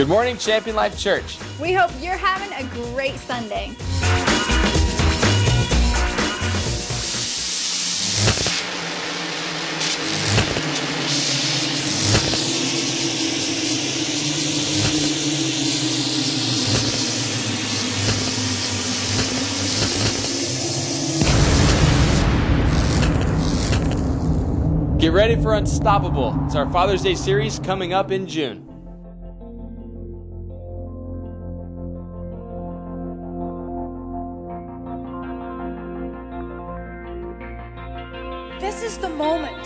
Good morning, Champion Life Church. We hope you're having a great Sunday. Get ready for Unstoppable. It's our Father's Day series coming up in June. This is the moment.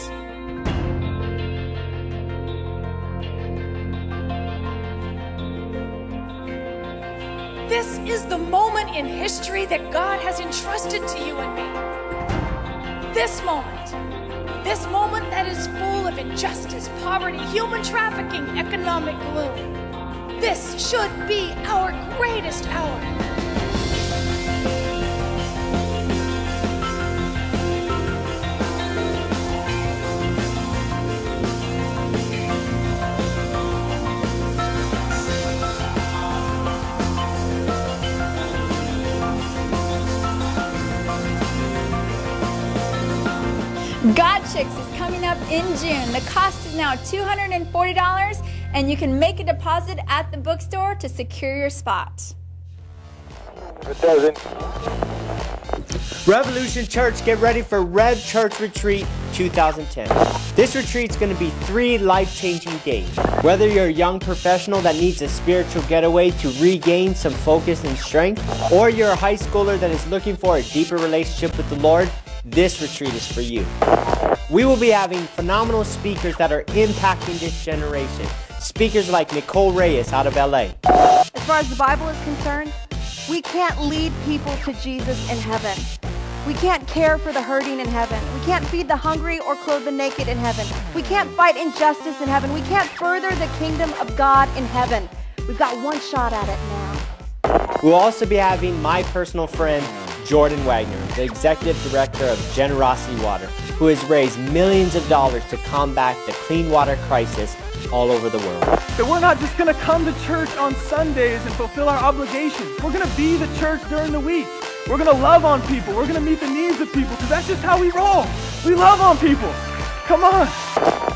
This is the moment in history that God has entrusted to you and me. This moment. This moment that is full of injustice, poverty, human trafficking, economic gloom. This should be our greatest hour. God Chicks is coming up in June. The cost is now $240, and you can make a deposit at the bookstore to secure your spot. It doesn't. Revolution Church, get ready for Rev Church Retreat 2010. This retreat's going to be three life changing days. Whether you're a young professional that needs a spiritual getaway to regain some focus and strength, or you're a high schooler that is looking for a deeper relationship with the Lord, this retreat is for you. We will be having phenomenal speakers that are impacting this generation. Speakers like Nicole Reyes out of LA. As far as the Bible is concerned, we can't lead people to Jesus in heaven. We can't care for the hurting in heaven. We can't feed the hungry or clothe the naked in heaven. We can't fight injustice in heaven. We can't further the kingdom of God in heaven. We've got one shot at it now. We'll also be having my personal friend, Jordan Wagner, the executive director of Generosity Water, who has raised millions of dollars to combat the clean water crisis all over the world. That we're not just going to come to church on Sundays and fulfill our obligations. We're going to be the church during the week. We're going to love on people. We're going to meet the needs of people because that's just how we roll. We love on people. Come on.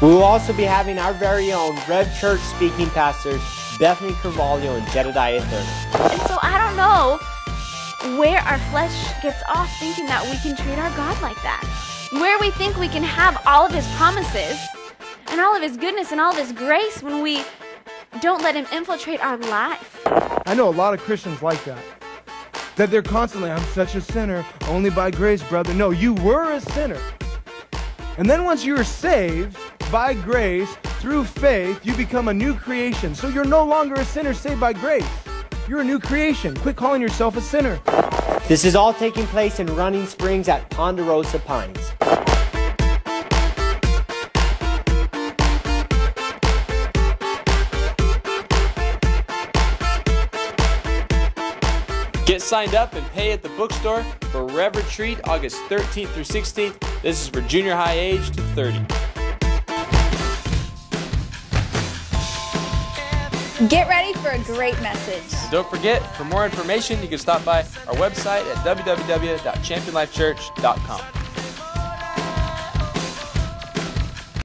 We will also be having our very own Rev Church speaking pastors, Bethany Cravalho and Jedediah Thurman. And so I don't know where our flesh gets off thinking that we can treat our God like that. Where we think we can have all of His promises and all of His goodness and all of His grace when we don't let Him infiltrate our life. I know a lot of Christians like that. That they're constantly, I'm such a sinner, only by grace, brother. No, you were a sinner. And then once you're saved by grace through faith, you become a new creation. So you're no longer a sinner saved by grace. You're a new creation. Quit calling yourself a sinner. This is all taking place in Running Springs at Ponderosa Pines. Get signed up and pay at the bookstore for Rev Retreat August 13th through 16th. This is for junior high age to 30. Get ready for a great message. Don't forget, for more information, you can stop by our website at www.championlifechurch.com.